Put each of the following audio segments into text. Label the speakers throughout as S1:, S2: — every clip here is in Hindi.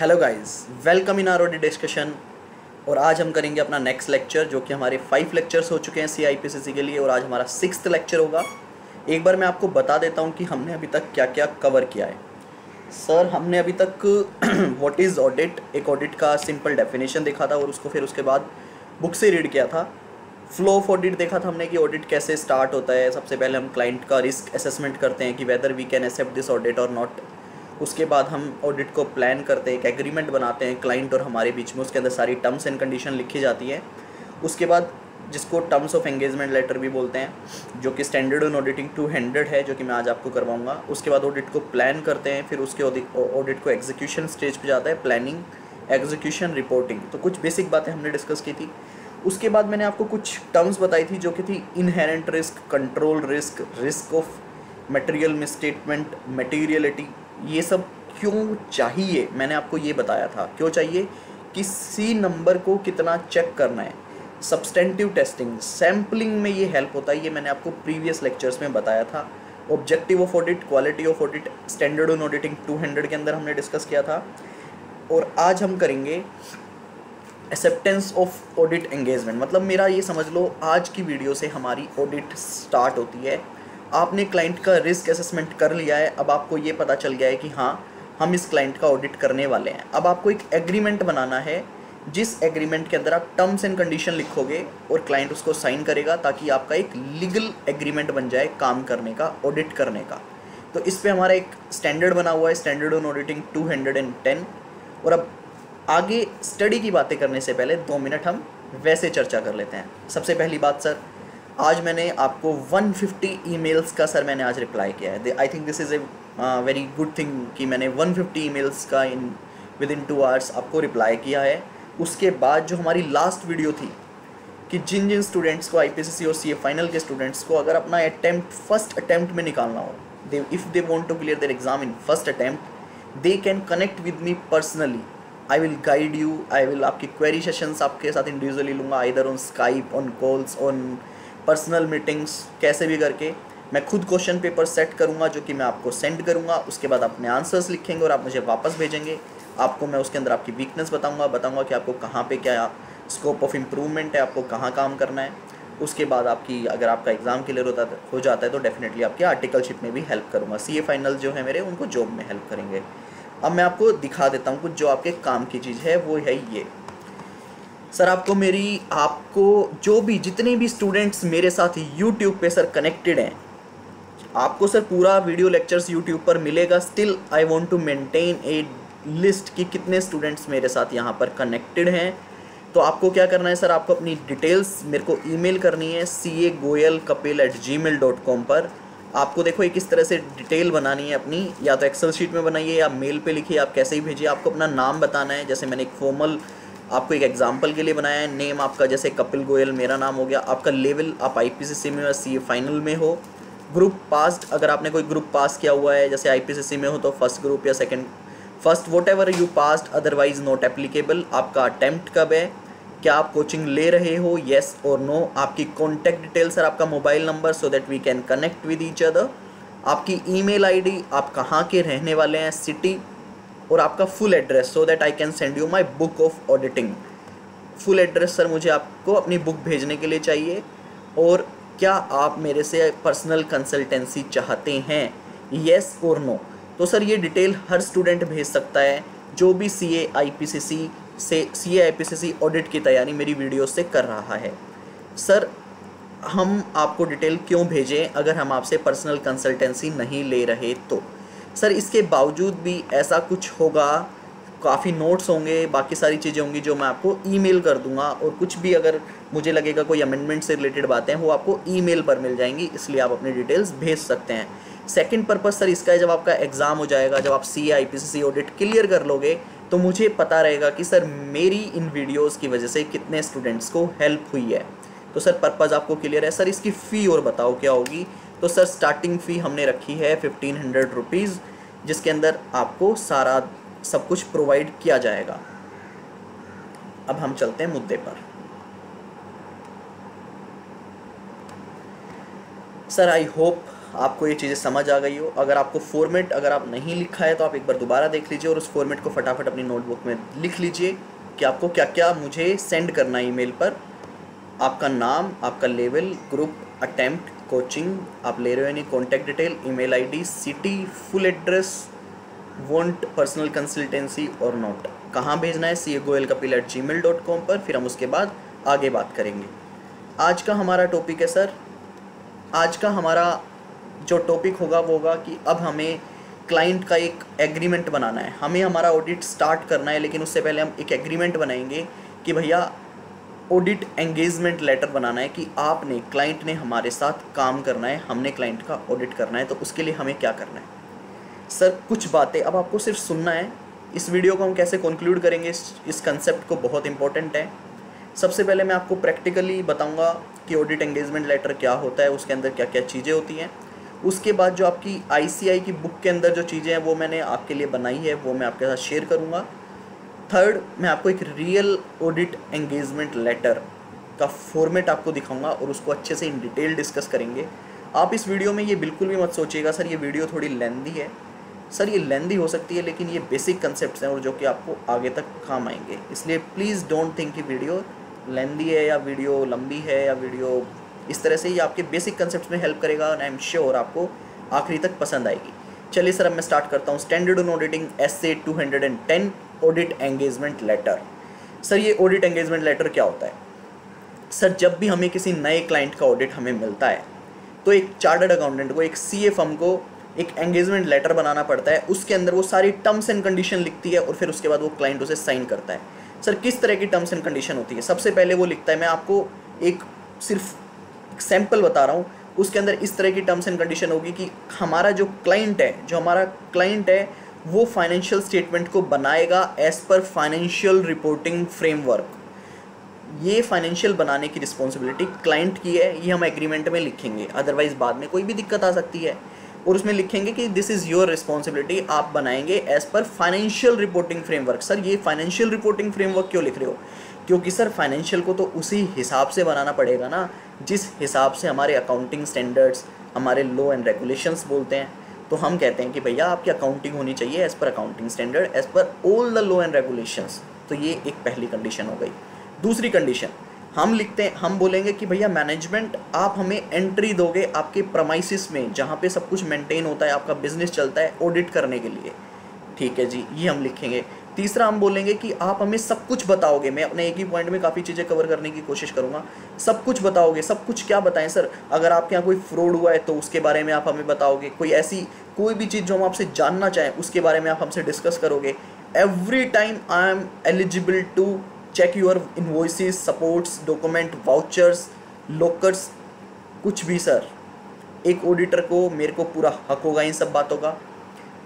S1: Hello guys welcome in our discussion और आज हम करेंगे अपना नेक्स्ट लेक्चर जो कि हमारे फाइव लेक्चर्स हो चुके हैं सी आई के लिए, और आज हमारा सिक्स लेक्चर होगा। एक बार मैं आपको बता देता हूँ कि हमने अभी तक क्या क्या कवर किया है। सर हमने अभी तक व्हाट इज़ ऑडिट एक ऑडिट का सिंपल डेफिनेशन देखा था, और उसको फिर उसके बाद बुक से रीड किया था। फ्लो ऑफ़ ऑडिट देखा था हमने कि ऑडिट कैसे स्टार्ट होता है। सबसे पहले हम क्लाइंट का रिस्क असेसमेंट करते हैं कि whether we can accept this audit और नॉट उसके बाद हम ऑडिट को प्लान करते हैं, एक एग्रीमेंट बनाते हैं क्लाइंट और हमारे बीच में। उसके अंदर सारी टर्म्स एंड कंडीशन लिखी जाती है। उसके बाद जिसको टर्म्स ऑफ़ एंगेजमेंट लेटर भी बोलते हैं, जो कि standard on auditing two hundred है, जो कि मैं आज आपको करवाऊँगा। उसके बाद ऑडिट को प्लान करते हैं, फिर उसके ऑडिट को एग्जीक्यूशन स्टेज पे जाता है प्लानिंग एग्जीक्यूशन रिपोर्टिंग तो कुछ बेसिक बातें हमने डिस्कस की थी। उसके बाद मैंने आपको कुछ टर्म्स बताई थी, जो कि थी inherent risk control risk risk of material misstatement materiality ये सब क्यों चाहिए? मैंने आपको ये बताया था। क्यों चाहिए? कि सी नंबर को कितना चेक करना है। सब्सटेंटिव टेस्टिंग सैम्पलिंग में ये हेल्प होता है, ये मैंने आपको प्रीवियस लेक्चर्स में बताया था। Objective of audit quality of audit standard on auditing 200 के अंदर हमने डिस्कस किया था। और आज हम करेंगे एक्सेप्टेंस ऑफ़ ऑडिट एंगेजमेंट मतलब मेरा ये समझ लो, आज की वीडियो से हमारी ऑडिट स्टार्ट होती है। आपने क्लाइंट का रिस्क असेसमेंट कर लिया है, अब आपको ये पता चल गया है कि हाँ हम इस क्लाइंट का ऑडिट करने वाले हैं। अब आपको एक एग्रीमेंट बनाना है, जिस एग्रीमेंट के अंदर आप टर्म्स एंड कंडीशन लिखोगे और क्लाइंट उसको साइन करेगा ताकि आपका एक लीगल एग्रीमेंट बन जाए काम करने का ऑडिट करने का। तो इस पर हमारा एक स्टैंडर्ड बना हुआ है स्टैंडर्ड ऑन ऑडिटिंग 210 और अब आगे स्टडी की बातें करने से पहले दो मिनट हम वैसे चर्चा कर लेते हैं। सबसे पहली बात सर आज मैंने आपको 150 ईमेल्स का, सर, मैंने आज रिप्लाई किया है। I think this is a very good thing कि मैंने 150 ईमेल्स का in within two hours आपको रिप्लाई किया है। उसके बाद जो हमारी लास्ट वीडियो थी कि जिन जिन स्टूडेंट्स को आई और सीए फाइनल के स्टूडेंट्स को अगर अपना अटैम्प्ट फ़र्स्ट अटैम्प्ट में निकालना हो they if they want to clear their exam in first attempt they can connect with me personally I will guide you I will आपकी क्वेरी सेशंस आपके साथ इंडिविजुअली लूँगा इधर on Skype on calls on personal meetings कैसे भी करके मैं खुद क्वेश्चन पेपर सेट करूँगा, जो कि मैं आपको सेंड करूँगा, उसके बाद अपने आंसर्स लिखेंगे और आप मुझे वापस भेजेंगे। आपको मैं उसके अंदर आपकी वीकनेस बताऊँगा बताऊँगा कि आपको कहाँ पे क्या स्कोप ऑफ़ इम्प्रूवमेंट है, आपको कहाँ काम करना है। उसके बाद आपकी, अगर आपका एग्ज़ाम क्लियर होता, हो जाता है तो डेफिनेटली आपकी आर्टिकलशिप में भी हेल्प करूँगा। सी फाइनल जो है मेरे, उनको जॉब में हेल्प करेंगे। अब मैं आपको दिखा देता हूँ कुछ जो आपके काम की चीज़ है, वो है ये। सर, आपको मेरी, आपको जो भी, जितने भी स्टूडेंट्स मेरे साथ यूट्यूब पे सर कनेक्टेड हैं, आपको सर पूरा वीडियो लेक्चर्स यूट्यूब पर मिलेगा। Still I want to maintain a list कि कितने स्टूडेंट्स मेरे साथ यहाँ पर कनेक्टेड हैं। तो आपको क्या करना है सर, आपको अपनी डिटेल्स मेरे को ईमेल करनी है C A Goyal Kapil at gmail dot com पर। आपको देखो एक किस तरह से डिटेल बनानी है अपनी, या तो एक्सेल शीट में बनाइए, या मेल पे लिखिए, आप कैसे ही भेजिए, आपको अपना नाम बताना है। जैसे मैंने एक फॉर्मल आपको एक एग्जांपल के लिए बनाया है नेम आपका, जैसे कपिल गोयल, मेरा नाम हो गया, आपका लेवल आप आईपीसीसी में या सी फाइनल में हो ग्रुप पास अगर आपने कोई ग्रुप पास किया हुआ है, जैसे आईपीसीसी में हो तो फ़र्स्ट ग्रुप या second first whatever you passed otherwise not applicable आपका अटैम्प्ट कब है, क्या आप कोचिंग ले रहे हो येस और नो आपकी कॉन्टैक्ट डिटेल सर आपका mobile number so that we can connect with each other आपकी ईमेल आईडी आप कहाँ के रहने वाले हैं सिटी और आपका full address so that I can send you my book of auditing full address sir मुझे आपको अपनी बुक भेजने के लिए चाहिए। और क्या आप मेरे से पर्सनल कंसल्टेंसी चाहते हैं? येस और नो तो सर ये डिटेल हर स्टूडेंट भेज सकता है, जो भी सी ए आई पी सी सी से सी A I P C C audit की तैयारी मेरी वीडियो से कर रहा है। सर हम आपको डिटेल क्यों भेजें? अगर हम आपसे पर्सनल कंसल्टेंसी नहीं ले रहे तो। सर, इसके बावजूद भी ऐसा कुछ होगा, काफ़ी नोट्स होंगे, बाकी सारी चीज़ें होंगी जो मैं आपको ईमेल कर दूँगा, और कुछ भी अगर मुझे लगेगा कोई अमेंडमेंट से रिलेटेड बातें वो आपको ईमेल पर मिल जाएँगी, इसलिए आप अपनी डिटेल्स भेज सकते हैं। सेकंड पर्पज़ सर, इसका है, जब आपका एग्ज़ाम हो जाएगा, जब आप C I P C audit clear कर लोगे तो मुझे पता रहेगा कि, सर, मेरी इन वीडियोज़ की वजह से कितने स्टूडेंट्स को हेल्प हुई है। तो सर पर्पज़ आपको क्लियर है। सर, इसकी फ़ी और बताओ क्या होगी? तो सर स्टार्टिंग फ़ी हमने रखी है फिफ्टीन हंड्रेड रुपीज़ जिसके अंदर आपको सारा सब कुछ प्रोवाइड किया जाएगा। अब हम चलते हैं मुद्दे पर। सर आई होप आपको ये चीज़ें समझ आ गई हो। अगर आपको फॉर्मेट अगर आप नहीं लिखा है तो आप एक बार दोबारा देख लीजिए और उस फॉर्मेट को फटाफट अपनी नोटबुक में लिख लीजिए कि आपको क्या क्या मुझे सेंड करना है ईमेल पर। आपका नाम, आपका लेवल ग्रुप अटैम्प्ट कोचिंग आप ले रहे हो यानी contact detail email ID city full address want personal consultancy और नोट कहाँ भेजना है? C A Goyal Kapil at gmail dot com पर, फिर हम उसके बाद आगे बात करेंगे। आज का हमारा टॉपिक है सर आज का हमारा जो टॉपिक होगा, वो होगा कि अब हमें क्लाइंट का एक एग्रीमेंट बनाना है। हमें हमारा ऑडिट स्टार्ट करना है, लेकिन उससे पहले हम एक एग्रीमेंट बनाएँगे कि भैया ऑडिट एंगेजमेंट लेटर बनाना है कि आपने क्लाइंट ने हमारे साथ काम करना है, हमने क्लाइंट का ऑडिट करना है तो उसके लिए हमें क्या करना है? सर, कुछ बातें अब आपको सिर्फ़ सुनना है। इस वीडियो को हम कैसे कंक्लूड करेंगे? इस इस कंसेप्ट को बहुत इंपॉर्टेंट है। सबसे पहले मैं आपको प्रैक्टिकली बताऊँगा कि ऑडिट एंगेजमेंट लेटर क्या होता है, उसके अंदर क्या क्या चीज़ें होती हैं। उसके बाद जो आपकी आईसीआई की बुक के अंदर जो चीज़ें हैं, वो मैंने आपके लिए बनाई है, वो मैं आपके साथ शेयर करूँगा। थर्ड मैं आपको एक रियल ऑडिट एंगेजमेंट लेटर का फॉर्मेट आपको दिखाऊँगा और उसको अच्छे से इन डिटेल डिस्कस करेंगे। आप इस वीडियो में ये बिल्कुल भी मत सोचिएगा, सर, ये वीडियो थोड़ी लेंदी है। सर, ये लेंदी हो सकती है, लेकिन ये बेसिक कंसेप्ट हैं और जो कि आपको आगे तक काम आएँगे। इसलिए प्लीज़ डोंट थिंक कि वीडियो लेंदी है या वीडियो लंबी है या वीडियो इस तरह से ये आपके बेसिक कंसेप्ट में हेल्प करेगा और आई एम श्योर आपको आखिरी तक पसंद आएगी। चलिए, सर, अब मैं स्टार्ट करता हूँ। Standard on auditing S A two hundred and ten audit engagement letter sir ये ऑडिट एंगेजमेंट लेटर क्या होता है? सर जब भी हमें किसी नए क्लाइंट का ऑडिट हमें मिलता है तो एक चार्टर्ड अकाउंटेंट को, एक सी ए फर्म को एक एंगेजमेंट लेटर बनाना पड़ता है। उसके अंदर वो सारी टर्म्स एंड कंडीशन लिखती है और फिर उसके बाद वो क्लाइंट उसे साइन करता है। सर किस तरह की टर्म्स एंड कंडीशन होती है? सबसे पहले वो लिखता है, मैं आपको एक सिर्फ़ सैंपल बता रहा हूँ। उसके अंदर इस तरह की टर्म्स एंड कंडीशन होगी कि हमारा जो क्लाइंट है, जो हमारा क्लाइंट है वो फाइनेंशियल स्टेटमेंट को बनाएगा as per financial reporting framework ये फाइनेंशियल बनाने की रिस्पॉन्सिबिलिटी क्लाइंट की है, ये हम एग्रीमेंट में लिखेंगे. अदरवाइज़ बाद में कोई भी दिक्कत आ सकती है. और उसमें लिखेंगे कि दिस इज़ योर रिस्पॉन्सिबिलिटी आप बनाएँगे as per financial reporting framework sir ये फाइनेंशियल रिपोर्टिंग फ्रेमवर्क क्यों लिख रहे हो? क्योंकि सर फाइनेंशियल को तो उसी हिसाब से बनाना पड़ेगा ना, जिस हिसाब से हमारे अकाउंटिंग स्टैंडर्ड्स हमारे लॉ एंड रेगुलेशंस बोलते हैं. तो हम कहते हैं कि भैया आपकी अकाउंटिंग होनी चाहिए as per accounting standard as per all the law and regulations तो ये एक पहली कंडीशन हो गई। दूसरी कंडीशन हम लिखते हैं, हम बोलेंगे कि भैया मैनेजमेंट आप हमें एंट्री दोगे आपके प्रमाइसिस में, जहाँ पे सब कुछ मेंटेन होता है, आपका बिज़नेस चलता है ऑडिट करने के लिए। ठीक है जी, ये हम लिखेंगे। तीसरा हम बोलेंगे कि आप हमें सब कुछ बताओगे। मैं अपने एक ही पॉइंट में काफ़ी चीज़ें कवर करने की कोशिश करूँगा। सब कुछ बताओगे, सब कुछ क्या बताएँ? सर, अगर आपके यहाँ कोई फ्रॉड हुआ है तो उसके बारे में आप हमें बताओगे। कोई ऐसी, कोई भी चीज़ जो हम आपसे जानना चाहें, उसके बारे में आप हमसे डिस्कस करोगे। Every time I am eligible to check your invoices supports document vouchers lockers कुछ भी, सर, एक ऑडिटर को, मेरे को पूरा हक होगा इन सब बातों का।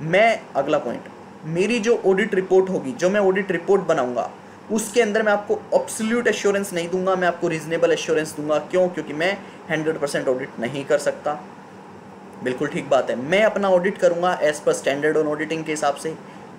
S1: मैं, अगला पॉइंट मेरी जो ऑडिट रिपोर्ट होगी, जो मैं ऑडिट रिपोर्ट बनाऊँगा, उसके अंदर मैं आपको ऑब्सोल्यूट एश्योरेंस नहीं दूँगा, मैं आपको रीजनेबल एश्योरेंस दूँगा। क्यों? क्योंकि मैं हंड्रेड परसेंट ऑडिट नहीं कर सकता। बिल्कुल ठीक बात है। मैं अपना ऑडिट करूँगा as per standard on auditing के हिसाब से।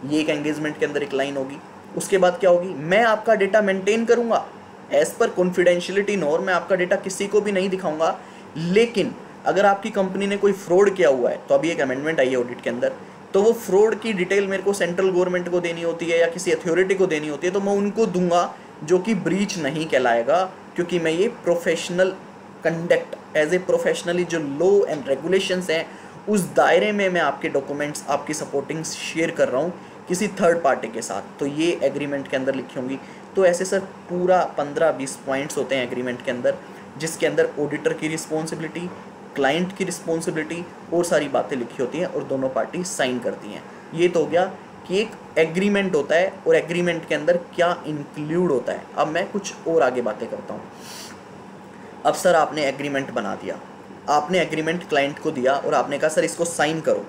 S1: ये एक एंगेजमेंट के अंदर एक लाइन होगी। उसके बाद क्या होगी? मैं आपका डेटा मेंटेन करूँगा। एज पर कॉन्फिडेंशियलिटी नोर मैं आपका डेटा किसी को भी नहीं दिखाऊँगा। लेकिन अगर आपकी कंपनी ने कोई फ्रॉड किया हुआ है तो अभी एक अमेंडमेंट आई है ऑडिट के अंदर। तो वो फ्रॉड की डिटेल मेरे को सेंट्रल गवर्नमेंट को देनी होती है या किसी अथॉरिटी को देनी होती है तो मैं उनको दूँगा जो कि ब्रीच नहीं कहलाएगा, क्योंकि मैं ये professional conduct as a professionally जो लॉ एंड रेगुलेशंस हैं, उस दायरे में मैं आपके डॉक्यूमेंट्स आपकी सपोर्टिंग शेयर कर रहा हूँ किसी थर्ड पार्टी के साथ। तो ये एग्रीमेंट के अंदर लिखी होंगी। तो ऐसे सर पूरा पंद्रह बीस पॉइंट्स होते हैं एग्रीमेंट के अंदर, जिसके अंदर ऑडिटर की रिस्पॉन्सिबिलिटी क्लाइंट की रिस्पॉन्सिबिलिटी और सारी बातें लिखी होती हैं और दोनों पार्टी साइन करती हैं। ये तो हो गया कि एक एग्रीमेंट होता है और एग्रीमेंट के अंदर क्या इंक्लूड होता है। अब मैं कुछ और आगे बातें करता हूँ। अब सर आपने एग्रीमेंट बना दिया। आपने एग्रीमेंट क्लाइंट को दिया और आपने कहा, सर, इसको साइन करो।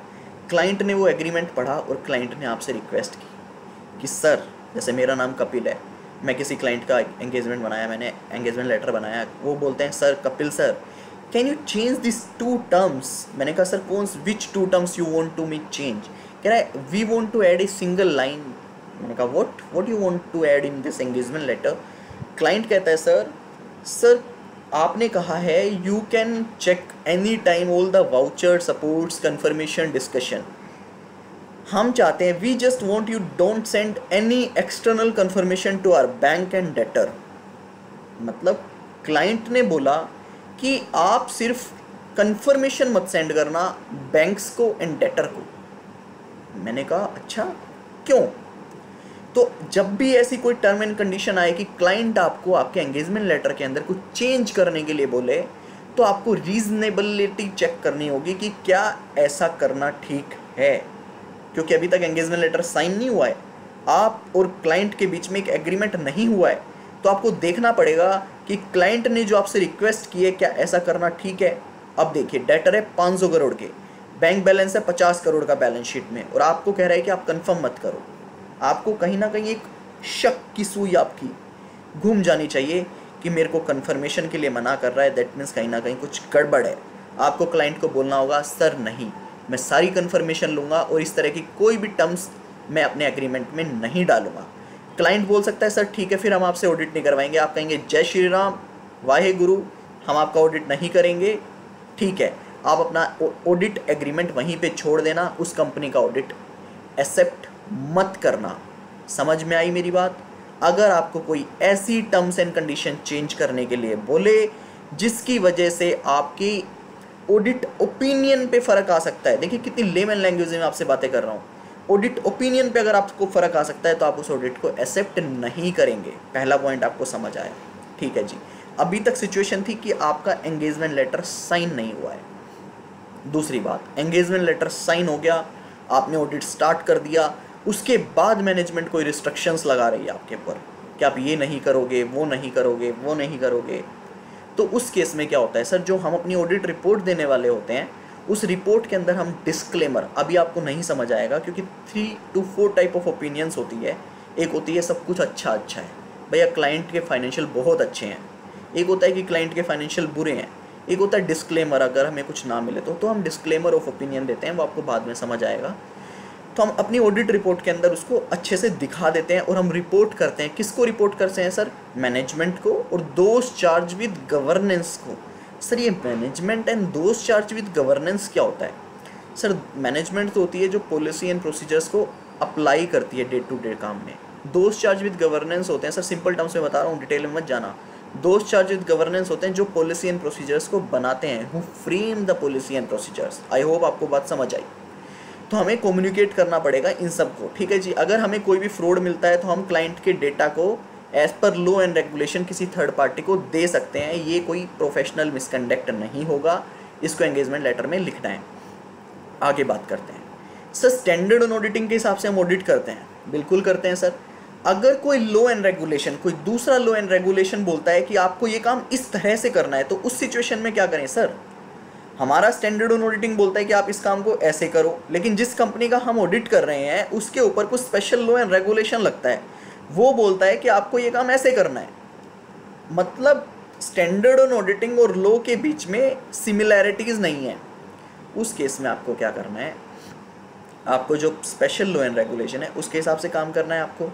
S1: क्लाइंट ने वो एग्रीमेंट पढ़ा और क्लाइंट ने आपसे रिक्वेस्ट की कि, सर, जैसे मेरा नाम कपिल है, मैं किसी क्लाइंट का एंगेजमेंट बनाया, मैंने एंगेजमेंट लेटर बनाया। वो बोलते हैं, sir, Kapil sir can you change this two terms मैंने कहा, सर, कौन which two terms you want to me change कह रहा we want to add a single line मैंने कहा what what you want to add in this engagement letter client कहता है, सर सर, आपने कहा है you can check any time all the voucher supports confirmation discussion हम चाहते हैं we just want you don't send any external confirmation to our bank and debtor मतलब क्लाइंट ने बोला कि आप सिर्फ़ कंफर्मेशन मत सेंड करना बैंक्स को एंड डेटर को। मैंने कहा अच्छा क्यों? तो जब भी ऐसी कोई टर्म एंड कंडीशन आए कि क्लाइंट आपको आपके एंगेजमेंट लेटर के अंदर कुछ चेंज करने के लिए बोले तो आपको रीजनेबिलिटी चेक करनी होगी कि क्या ऐसा करना ठीक है। क्योंकि अभी तक एंगेजमेंट लेटर साइन नहीं हुआ है। आप और क्लाइंट के बीच में एक एग्रीमेंट नहीं हुआ है तो आपको देखना पड़ेगा कि क्लाइंट ने जो आपसे रिक्वेस्ट की है, क्या ऐसा करना ठीक है? अब देखिए, डेटर है 500 करोड़ के। बैंक बैलेंस है 50 करोड़ का बैलेंस शीट में। और आपको कह रहा है कि आप कंफर्म मत करो। आपको कहीं ना कहीं एक शक की सुई आपकी। घूम जानी चाहिए कि मेरे को कन्फर्मेशन के लिए मना कर रहा है। दैट मीन्स कहीं ना कहीं कुछ गड़बड़ है। आपको क्लाइंट को बोलना होगा, सर, नहीं। मैं सारी कन्फर्मेशन लूँगा और इस तरह की कोई भी टर्म्स मैं अपने एग्रीमेंट में नहीं डालूँगा। क्लाइंट बोल सकता है, सर, ठीक है, फिर हम आपसे ऑडिट नहीं करवाएँगे। आप कहेंगे, जय श्री राम, वाहे गुरु, हम आपका ऑडिट नहीं करेंगे। ठीक है, आप अपना ऑडिट एग्रीमेंट वहीं पे छोड़ देना, उस कंपनी का ऑडिट एक्सेप्ट मत करना। समझ में आई मेरी बात? अगर आपको कोई ऐसी टर्म्स एंड कंडीशन चेंज करने के लिए बोले, जिसकी वजह से आपकी ऑडिट ओपिनियन पे फ़र्क आ सकता है। देखिए, कितनी लेमन लैंग्वेज में आपसे बातें कर रहा हूँ। ऑडिट ओपिनियन पे अगर आपको फ़र्क आ सकता है तो आप उस ऑडिट को एक्सेप्ट नहीं करेंगे। पहला पॉइंट आपको समझ आया। ठीक है जी। अभी तक सिचुएशन थी कि आपका एंगेजमेंट लेटर साइन नहीं हुआ है। दूसरी बात एंगेजमेंट लेटर साइन हो गया, आपने ऑडिट स्टार्ट कर दिया, उसके बाद मैनेजमेंट कोई रिस्ट्रिक्शंस लगा रही है आपके ऊपर। कि आप ये नहीं करोगे, वो नहीं करोगे, वो नहीं करोगे। तो उस केस में क्या होता है, सर, जो हम अपनी ऑडिट रिपोर्ट देने वाले होते हैं उस रिपोर्ट के अंदर हम डिस्क्लेमर अभी आपको नहीं समझ आएगा क्योंकि three to four type of opinions होती है। एक होती है, सब कुछ अच्छा अच्छा है। भैया क्लाइंट के फाइनेंशियल बहुत अच्छे हैं। एक होता है कि क्लाइंट के फाइनेंशियल बुरे हैं। एक होता है डिस्क्लेमर अगर हमें कुछ ना मिले तो। तो हम डिस्क्लेमर ऑफ़ ओपिनियन देते हैं, वो आपको बाद में समझ आएगा। तो हम अपनी ऑडिट रिपोर्ट के अंदर उसको अच्छे से दिखा देते हैं और हम रिपोर्ट करते हैं। किसको रिपोर्ट करते हैं, सर? मैनेजमेंट को और दोस्त चार्ज विद गवर्नेंस को। सर, ये management and those charge with governance क्या होता है? सर मैनेजमेंट तो होती है जो पॉलिसी एंड प्रोसीजर्स को अप्लाई करती है डे टू डे काम में। दोस्त चार्ज विद गवर्नेंस होते हैं। सर सिंपल टर्म्स में बता रहा हूँ डिटेल में मत जाना। दोस्त चार्ज विद गवर्नेंस होते हैं जो पॉलिसी एंड प्रोसीजर्स को बनाते हैं। Who frame the policy and procedures I hope आपको बात समझ आई। तो हमें कम्युनिकेट करना पड़ेगा इन सबको ठीक है जी? अगर हमें कोई भी फ्रॉड मिलता है तो हम क्लाइंट के डेटा को as per law and regulation किसी थर्ड पार्टी को दे सकते हैं, ये कोई प्रोफेशनल मिसकंडक्ट नहीं होगा, इसको एंगेजमेंट लेटर में लिखना है। आगे बात करते हैं। सर स्टैंडर्ड ऑन ऑडिटिंग के हिसाब से हम ऑडिट करते हैं। बिल्कुल करते हैं, सर। अगर कोई लॉ एंड रेगुलेशन कोई दूसरा लॉ एंड रेगुलेशन बोलता है कि आपको ये काम इस तरह से करना है तो उस सिचुएशन में क्या करें, सर? हमारा स्टैंडर्ड ऑन ऑडिटिंग बोलता है कि आप इस काम को ऐसे करो, लेकिन जिस कंपनी का हम ऑडिट कर रहे हैं, उसके ऊपर कुछ स्पेशल लॉ एंड रेगुलेशन लगता है। वो बोलता है कि आपको ये काम ऐसे करना है। मतलब स्टैंडर्ड ऑन ऑडिटिंग और लॉ के बीच में सिमिलैरिटीज़ नहीं है। उस केस में आपको क्या करना है? आपको जो स्पेशल लॉ एंड रेगुलेशन है उसके हिसाब से काम करना है आपको।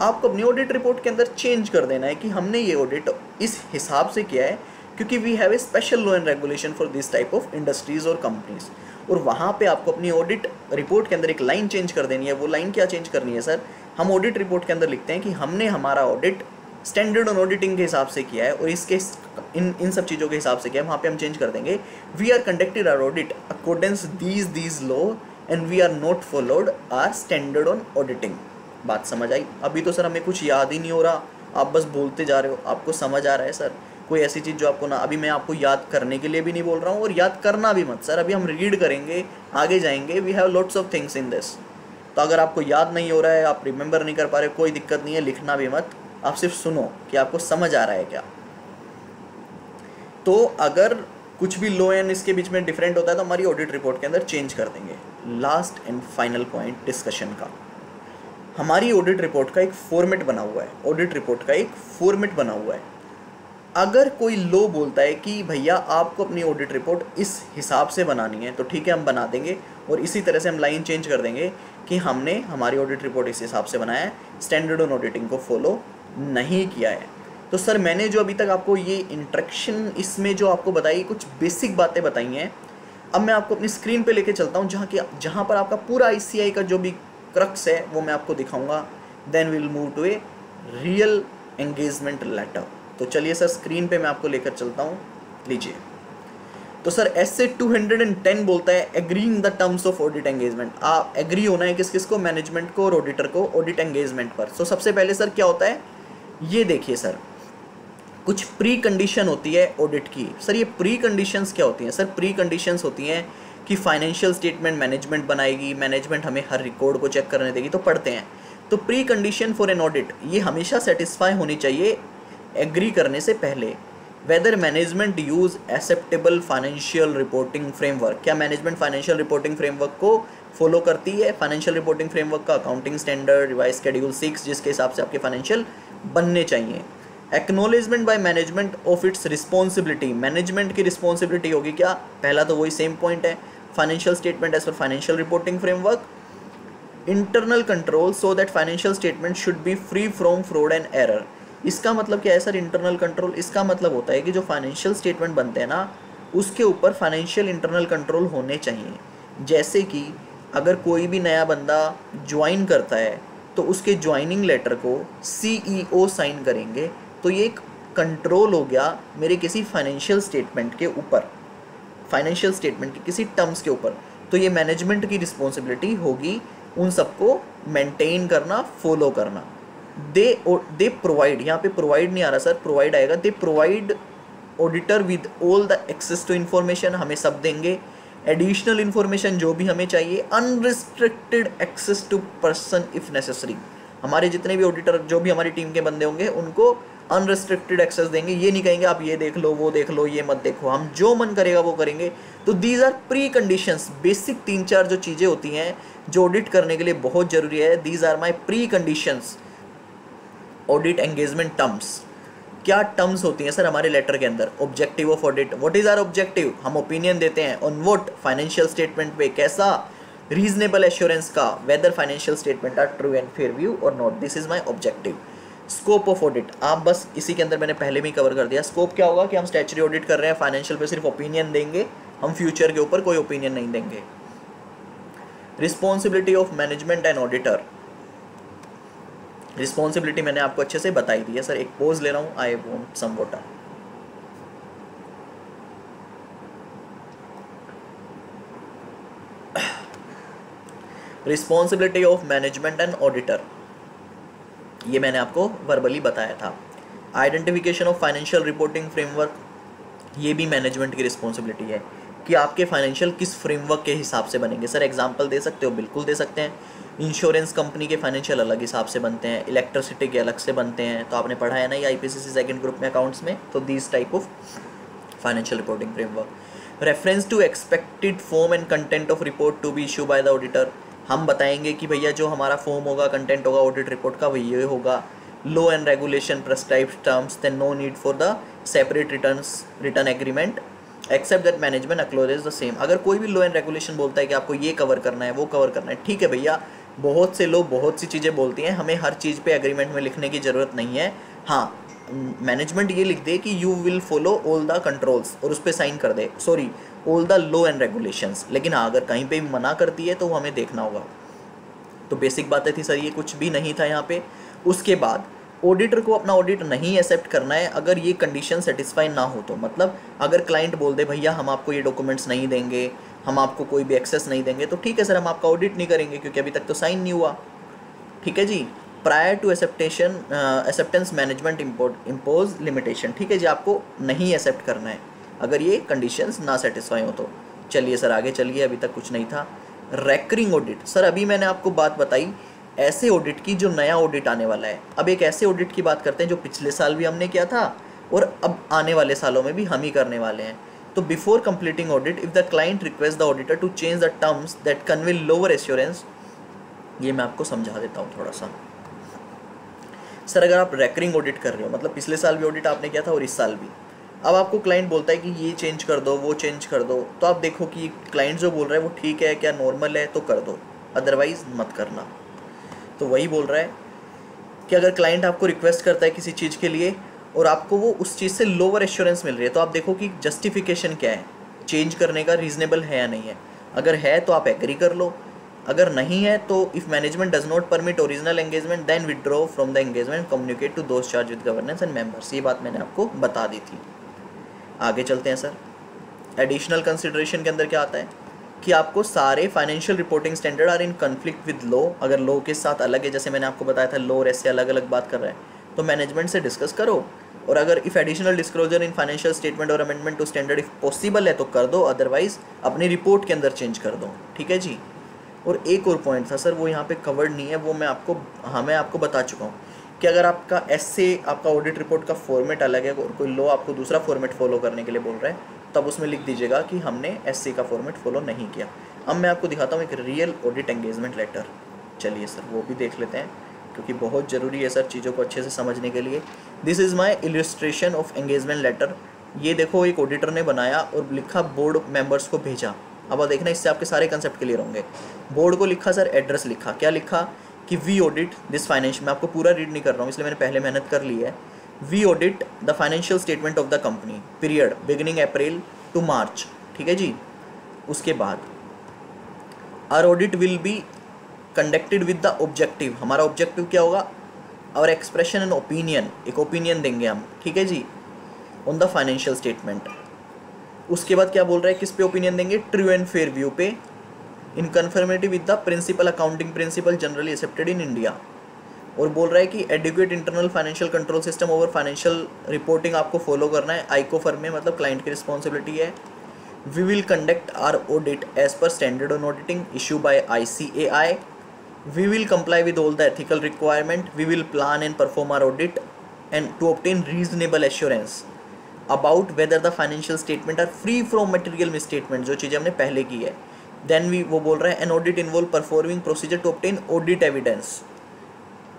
S1: आपको अपनी ऑडिट रिपोर्ट के अंदर चेंज कर देना है कि हमने ये ऑडिट इस हिसाब से किया है, क्योंकि we have a special law and regulation for this type of industries और कंपनीज़ और वहाँ पे आपको अपनी ऑडिट रिपोर्ट के अंदर एक लाइन चेंज कर देनी है। वो लाइन क्या चेंज करनी है सर हम ऑडिट रिपोर्ट के अंदर लिखते हैं कि हमने हमारा ऑडिट स्टैंडर्ड ऑन ऑडिटिंग के हिसाब से किया है और इसके इन इन सब चीज़ों के हिसाब से किया है। वहाँ पे हम चेंज कर देंगे। We are conducted our audit accordance these these law and we are not followed our standard on auditing बात समझ आई? अभी तो सर हमें कुछ याद ही नहीं हो रहा। आप बस बोलते जा रहे हो। आपको समझ आ रहा है सर? कोई ऐसी चीज़ जो आपको ना अभी मैं आपको याद करने के लिए भी नहीं बोल रहा हूँ और याद करना भी मत। सर, अभी हम रीड करेंगे, आगे जाएँगे। We have lots of things in this तो अगर आपको याद नहीं हो रहा है, आप रिमेंबर नहीं कर पा रहे, कोई दिक्कत नहीं है, लिखना भी मत। आप सिर्फ़ सुनो कि आपको समझ आ रहा है क्या। तो अगर कुछ भी लो एंड इसके बीच में डिफरेंट होता है तो हमारी ऑडिट रिपोर्ट के अंदर चेंज कर देंगे। Last and final point discussion का। हमारी ऑडिट रिपोर्ट का एक फॉर्मेट बना हुआ है। ऑडिट रिपोर्ट का एक फॉर्मेट बना हुआ है। अगर कोई लो बोलता है कि, भैया, आपको अपनी ऑडिट रिपोर्ट इस हिसाब से बनानी है तो ठीक है, हम बना देंगे और इसी तरह से हम लाइन चेंज कर देंगे। कि हमने हमारी ऑडिट रिपोर्ट इस हिसाब से बनाया है स्टैंडर्ड ऑन ऑडिटिंग को फॉलो नहीं किया है। तो सर, मैंने जो अभी तक आपको ये इंट्रैक्शन इसमें जो आपको बताई, कुछ बेसिक बातें बताई हैं। अब मैं आपको अपनी स्क्रीन पे लेके चलता हूँ, जहाँ की, जहाँ पर आपका पूरा आईसीआई का जो भी क्रक्स है, वो मैं आपको दिखाऊँगा। Then will move to a real engagement letter तो चलिए सर स्क्रीन पे मैं आपको लेकर चलता हूँ। लीजिए। तो सर एस से टू हंड्रेड एंड टेन बोलता है agree agreeing the terms of audit engagement आप एग्री होना है किस किस को मैनेजमेंट को और ऑडिटर को ऑडिट एंगेजमेंट पर. सो so, सबसे पहले सर क्या होता है? ये देखिए सर कुछ प्री कंडीशन होती है ऑडिट की. सर ये प्री कंडीशंस क्या होती हैं? सर प्री कंडीशंस होती हैं कि फाइनेंशियल स्टेटमेंट मैनेजमेंट बनाएगी मैनेजमेंट हमें हर रिकॉर्ड को चेक करने देगी तो पढ़ते हैं. तो pre condition for an audit ये हमेशा सेटिस्फाई होनी चाहिए एग्री करने से पहले. Whether management use acceptable financial reporting framework क्या मैनेजमेंट फाइनेंशियल रिपोर्टिंग फ्रेमवर्क को फॉलो करती है? फाइनेंशियल रिपोर्टिंग फ्रेमवर्क का accounting standard revise schedule six जिसके हिसाब से आपके फाइनेंशियल बनने चाहिए। Acknowledgement by management of its responsibility management की रिस्पॉन्सिबिलिटी होगी क्या? पहला तो वही सेम पॉइंट है। Financial statement as per financial reporting framework internal control so that financial statement should be free from fraud and error इसका मतलब क्या है सर इंटरनल कंट्रोल इसका मतलब होता है कि जो फाइनेंशियल स्टेटमेंट बनते हैं ना, उसके ऊपर फाइनेंशियल इंटरनल कंट्रोल होने चाहिए। जैसे कि अगर कोई भी नया बंदा ज्वाइन करता है तो उसके ज्वाइनिंग लेटर को सीईओ साइन e करेंगे। तो ये एक कंट्रोल हो गया मेरे किसी फाइनेंशियल स्टेटमेंट के ऊपर। फाइनेंशियल स्टेटमेंट के किसी टर्म्स के ऊपर। तो ये मैनेजमेंट की रिस्पॉन्सिबिलिटी होगी उन सबको मेंटेन करना फॉलो करना। दे दे प्रोवाइड यहाँ पे प्रोवाइड नहीं आ रहा सर प्रोवाइड आएगा। They provide auditor with all the access to information हमें सब देंगे। एडिशनल इन्फॉर्मेशन जो भी हमें चाहिए unrestricted access to person if necessary हमारे जितने भी ऑडिटर जो भी हमारी टीम के बंदे होंगे, उनको अनरिस्ट्रिक्टेड एक्सेस देंगे। ये नहीं कहेंगे, आप ये देख लो, वो देख लो, ये मत देखो। हम जो मन करेगा, वो करेंगे। तो these are pre conditions basic तीन चार जो चीज़ें होती हैं, जो ऑडिट करने के लिए बहुत ज़रूरी है। These are my pre conditions audit engagement terms क्या टर्म्स होती हैं सर हमारे लेटर के अंदर? Objective of audit what is our objective हम ओपिनियन देते हैं ऑन वोट फाइनेंशियल स्टेटमेंट पे कैसा रीजनेबल एश्योरेंस का whether financial statement are true and fair view और not this is my objective scope of audit आप बस इसी के अंदर मैंने पहले भी कवर कर दिया। स्कोप क्या होगा कि हम स्टैचुरी ऑडिट कर रहे हैं फाइनेंशियल पे सिर्फ़ ओपिनियन देंगे, हम फ्यूचर के ऊपर कोई ओपिनियन नहीं देंगे। Responsibility of management and auditor responsibility मैंने आपको अच्छे से बताई दी है, सर। एक पोज ले रहा हूँ I want some responsibility of management and auditor ये मैंने आपको वर्बली बताया था। Identification of financial reporting framework ये भी मैनेजमेंट की रिस्पॉन्सिबिलिटी है कि आपके फाइनेंशियल किस फ्रेमवर्क के हिसाब से बनेंगे। सर एग्ज़ाम्पल दे सकते हो? बिल्कुल दे सकते हैं। इंश्योरेंस कंपनी के फाइनेंशियल अलग हिसाब से बनते हैं इलेक्ट्रिसिटी के अलग से बनते हैं। तो आपने पढ़ा है ना ये सी सेकेंड ग्रुप में अकाउंट्स में? तो this type of financial reporting framework reference to expected form and content of report to be issue by the auditor हम बताएँगे कि भैया जो हमारा फॉर्म होगा कंटेंट होगा ऑडिट रिपोर्ट का वही होगा। Law and regulation prescribe terms then no need for the separate return return agreement except that management acknowledge the same अगर कोई भी लो एंड रेगुलेशन बोलता है कि आपको ये कवर करना है, वो कवर करना है, ठीक है भैया। बहुत से लोग बहुत सी चीज़ें बोलती हैं, हमें हर चीज़ पे एग्रीमेंट में लिखने की ज़रूरत नहीं है। हाँ मैनेजमेंट ये लिख दे कि you will follow all the controls और उस पर साइन कर दे। Sorry all the law and regulations लेकिन हाँ अगर कहीं पे भी मना करती है तो वो हमें देखना होगा। तो बेसिक बातें थी सर, ये कुछ भी नहीं था यहाँ पे। उसके बाद ऑडिटर को अपना ऑडिट नहीं एक्सेप्ट करना है, अगर ये कंडीशन सेटिस्फाई ना हो तो। मतलब अगर क्लाइंट बोल दे, भैया, हम आपको ये डॉक्यूमेंट्स नहीं देंगे। हम आपको कोई भी एक्सेस नहीं देंगे तो ठीक है सर, हम आपका ऑडिट नहीं करेंगे क्योंकि अभी तक तो साइन नहीं हुआ। ठीक है जी? Prior to acceptation acceptance management import impose limitation ठीक है जी? आपको नहीं एक्सेप्ट करना है। अगर ये कंडीशंस ना सेटिस्फाई हो तो। चलिए सर, आगे चलिए, अभी तक कुछ नहीं था। रेकरिंग ऑडिट सर, अभी मैंने आपको बात बताई, ऐसे ऑडिट की जो नया ऑडिट आने वाला है। अब एक ऐसे ऑडिट की बात करते हैं जो पिछले साल भी हमने किया था, और अब आने वाले सालों में भी हम ही करने वाले हैं। तो before completing audit if the client request the auditor to change the terms that convey lower assurance ये मैं आपको समझा देता हूँ थोड़ा सा। सर अगर आप रेकरिंग ऑडिट कर रहे हो मतलब पिछले साल भी ऑडिट आपने किया था और इस साल भी। अब आपको क्लाइंट बोलता है कि ये चेंज कर दो, वो चेंज कर दो। तो आप देखो कि क्लाइंट जो बोल रहा है वो ठीक है, क्या नॉर्मल है तो कर दो। अदरवाइज़ मत करना। तो वही बोल रहा है कि अगर क्लाइंट आपको रिक्वेस्ट करता है किसी चीज़ के लिए और आपको वो उस चीज़ से लोअर एश्योरेंस मिल रही है। तो आप देखो कि जस्टिफिकेशन क्या है? चेंज करने का रीजनेबल है या नहीं है? अगर है तो आप एग्री कर लो। अगर नहीं है तो if management does not permit original engagement then withdraw from the engagement communicate to those charge with governance and members ये बात मैंने आपको बता दी थी। आगे चलते हैं, सर। एडिशनल कंसिडरेशन के अंदर क्या आता है? कि आपको सारे financial reporting standard are in conflict with law अगर लॉ के साथ अलग है, जैसे मैंने आपको बताया था लॉ और ऐसे अलग अलग बात कर रहा है। तो मैनेजमेंट से डिस्कस करो। और अगर if additional disclosure in financial statement और amendment to standard if possible है तो कर दो। अदरवाइज़ अपनी रिपोर्ट के अंदर चेंज कर दो। ठीक है जी? और एक और पॉइंट था सर वो यहाँ पे कवर्ड नहीं है, वो मैं आपको हाँ मैं आपको बता चुका हूँ कि अगर आपका एस आपका ऑडिट रिपोर्ट का फॉर्मेट अलग है और कोई लॉ आपको दूसरा फॉर्मेट फॉलो करने के लिए बोल रहा है, तब उसमें लिख दीजिएगा कि हमने एस का फॉर्मेट फॉलो नहीं किया। अब मैं आपको दिखाता हूँ एक रियल ऑडिट एंगेजमेंट लेटर चलिए सर वो भी देख लेते हैं। क्योंकि बहुत ज़रूरी है सर चीज़ों को अच्छे से समझने के लिए। This is my illustration of engagement letter ये देखो, एक ऑडिटर ने बनाया और लिखा बोर्ड मेंबर्स को भेजा। अब आप देखना, इससे आपके सारे कंसेप्ट क्लियर होंगे। बोर्ड को लिखा सर एड्रेस लिखा। क्या लिखा? कि वी ऑडिट दिस फाइनेंशियल मैं आपको पूरा रीड नहीं कर रहा हूँ, इसलिए मैंने पहले मेहनत कर ली है। We audit the financial statement of the company period beginning April to March ठीक है जी? उसके बाद our audit will be conducted with the objective हमारा ऑब्जेक्टिव क्या होगा? और एक्सप्रेशन एंड ओपिनियन एक ओपिनियन देंगे हम, ठीक है जी? ऑन द फाइनेंशियल स्टेटमेंट उसके बाद क्या बोल रहा है? किस पे ओपिनियन देंगे? ट्रू एंड फेयर व्यू पे. In conformity with the principle accounting principle generally accepted in India और बोल रहा है कि adequate internal financial control system over financial reporting आपको फॉलो करना है. आईको फर्म में मतलब क्लाइंट की रिस्पॉन्सिबिलिटी है. We will conduct our audit as per standard on auditing issue by I C A I will comply with all the ethical requirement we will plan and perform our audit and to obtain reasonable assurance about whether the financial statement are free from material misstatement जो चीज़ें हमने पहले की है। देन वी वो बोल रहे हैं an audit involve performing procedure to obtain audit evidence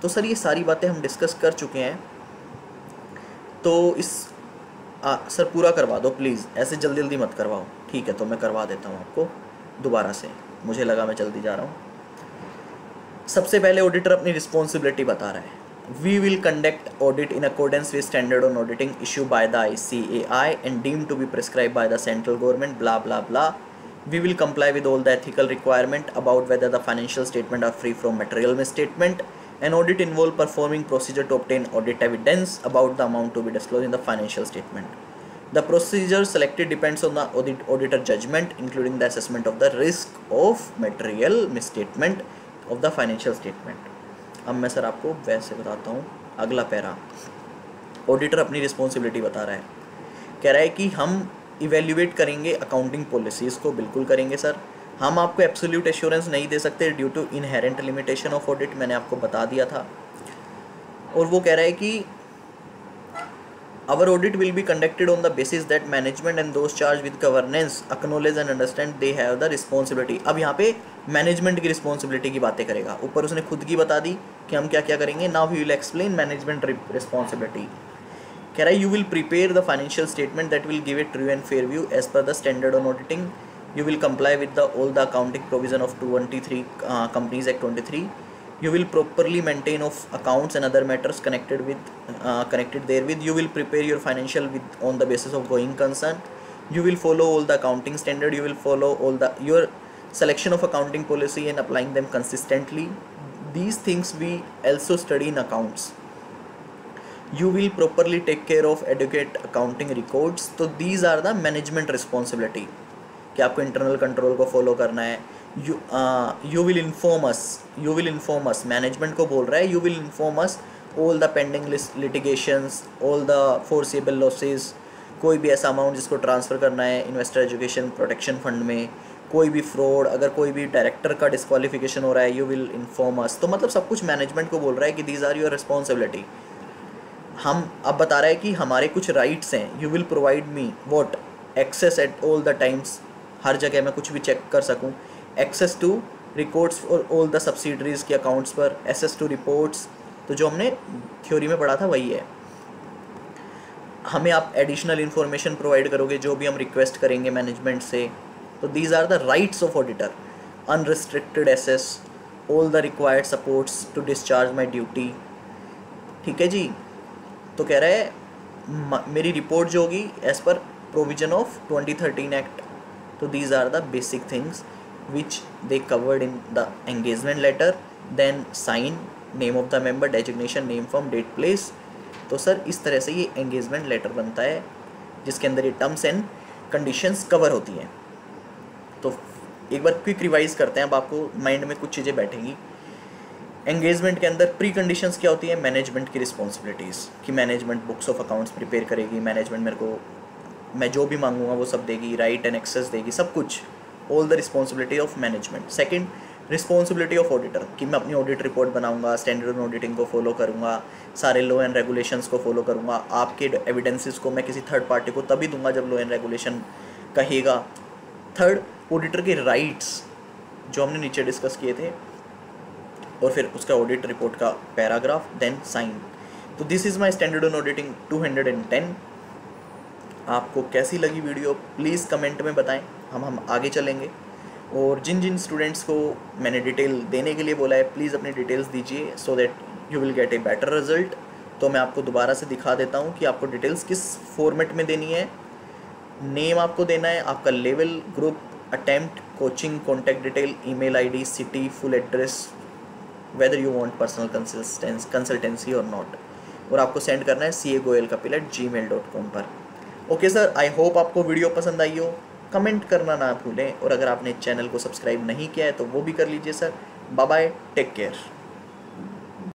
S1: तो सर ये सारी बातें हम डिस्कस कर चुके हैं। तो इस आ, सर पूरा करवा दो प्लीज़ ऐसे जल्दी जल्दी मत करवाओ। ठीक है तो मैं करवा देता हूँ आपको दोबारा से। मुझे लगा मैं जल्दी जा रहा हूँ। सबसे पहले ऑडिटर अपनी रिस्पॉन्सिबिलिटी बता रहा है we will conduct audit in accordance with standard on auditing issue by the I C A I and deem to be prescribe by the central government blah blah blah we will comply with all the ethical requirement about whether the financial statement are free from material में An audit involve performing procedure to obtain audit evidence about the amount to be disclosed in the financial statement. The procedure selected depends on the audit auditor judgment, including the assessment of the risk of material misstatement of the financial statement अब मैं सर आपको वैसे बताता हूँ। अगला पैरा। ऑडिटर अपनी रिस्पॉन्सिबिलिटी बता रहा है। कह रहा है कि हम इवेल्यूएट करेंगे अकाउंटिंग पॉलिसीज़ को। बिल्कुल करेंगे सर। हम आपको एब्सोल्यूट एश्योरेंस नहीं दे सकते due to inherent limitation of audit मैंने आपको बता दिया था। और वो कह रहा है कि our audit will be conducted on the basis that management and those charge with governance acknowledge and understand they have the responsibility अब यहाँ पे मैनेजमेंट की रिस्पॉन्सिबिलिटी की बातें करेगा। ऊपर उसने खुद की बता दी कि हम क्या क्या करेंगे। Now we will explain management responsibility कह रहा है you will prepare the financial statement that will give a true and fair view as per the standard on auditing you will comply with the all the accounting provision of 223 uh, companies act 23 you will properly maintain of accounts and other matters connected with uh, connected therewith you will prepare your financial with on the basis of going concern you will follow all the accounting standard you will follow all the your selection of accounting policy and applying them consistently these things we also study in accounts you will properly take care of adequate accounting records so these are the management responsibility कि आपको इंटरनल कंट्रोल को फॉलो करना है you you will inform us you will inform us management को बोल रहा है you will inform us all the pending litigations all the foreseeable losses कोई भी ऐसा अमाउंट जिसको ट्रांसफ़र करना है इन्वेस्टर एजुकेशन प्रोटेक्शन फंड में, कोई भी फ्रॉड अगर कोई भी डायरेक्टर का डिस्कालिफिकेशन हो रहा है यू विल इन्फॉर्म अस तो मतलब सब कुछ मैनेजमेंट को बोल रहा है कि दीज आर योर रिस्पॉन्सिबिलिटी हम अब बता रहा है कि हमारे कुछ राइट्स हैं। You will provide me what access at all the times हर जगह मैं कुछ भी चेक कर सकूँ। Access to records for all the subsidiaries के अकाउंट्स पर एसेस टू रिपोर्ट्स तो जो हमने थ्योरी में पढ़ा था वही है। हमें आप एडिशनल इन्फॉर्मेशन प्रोवाइड करोगे, जो भी हम रिक्वेस्ट करेंगे मैनेजमेंट से तो these are the rights of auditor unrestricted access all the required supports to discharge my duty ठीक है जी? तो कह रहे हैं मेरी रिपोर्ट जो होगी as per provision of twenty thirteen act तो these are the basic things which they covered in the engagement letter then sign name of the member designation name from date place तो सर, इस तरह से ये एंगेजमेंट लेटर बनता है, जिसके अंदर ये टर्म्स एंड कंडीशंस कवर होती हैं। तो एक बार क्विक रिवाइज करते हैं, अब आपको माइंड में कुछ चीज़ें बैठेंगी। एंगेजमेंट के अंदर प्री कंडीशंस क्या होती है? मैनेजमेंट की रिस्पॉन्सिबिलिटीज़ कि management books of accounts prepare करेगी मैनेजमेंट मेरे को, मैं जो भी मांगूँगा वो सब देगी राइट एंड एक्सेस देगी, सब कुछ। All the responsibility of management second responsibility of auditor कि मैं अपनी ऑडिट रिपोर्ट बनाऊँगा स्टैंडर्ड ऑडिटिंग को फॉलो करूँगा, सारे लॉ एंड रेगुलेशंस को फॉलो करूँगा, आपके एविडेंसेस को मैं किसी थर्ड पार्टी को तभी दूँगा जब लॉ एंड रेगुलेशन कहेगा। थर्ड ऑडिटर के राइट्स जो हमने नीचे डिस्कस किए थे, और फिर उसका ऑडिट रिपोर्ट का पैराग्राफ देन साइन तो this is my standard on auditing two hundred and ten आपको कैसी लगी वीडियो प्लीज़ कमेंट में बताएँ। हम हम आगे चलेंगे। और जिन जिन स्टूडेंट्स को मैंने डिटेल देने के लिए बोला है प्लीज़ अपनी डिटेल्स दीजिए so that you will get a better result तो मैं आपको दोबारा से दिखा देता हूँ कि आपको डिटेल्स किस फॉर्मेट में देनी है। नेम आपको देना है, आपका level group attempt coaching contact detail email ID city full address whether you want personal consultancy और नॉट और आपको सेंड करना है C A Goyal Kapil at gmail dot com पर। ओके सर आई होप आपको वीडियो पसंद आई हो। कमेंट करना ना भूलें और अगर आपने चैनल को सब्सक्राइब नहीं किया है तो वो भी कर लीजिए sir. Bye bye take care.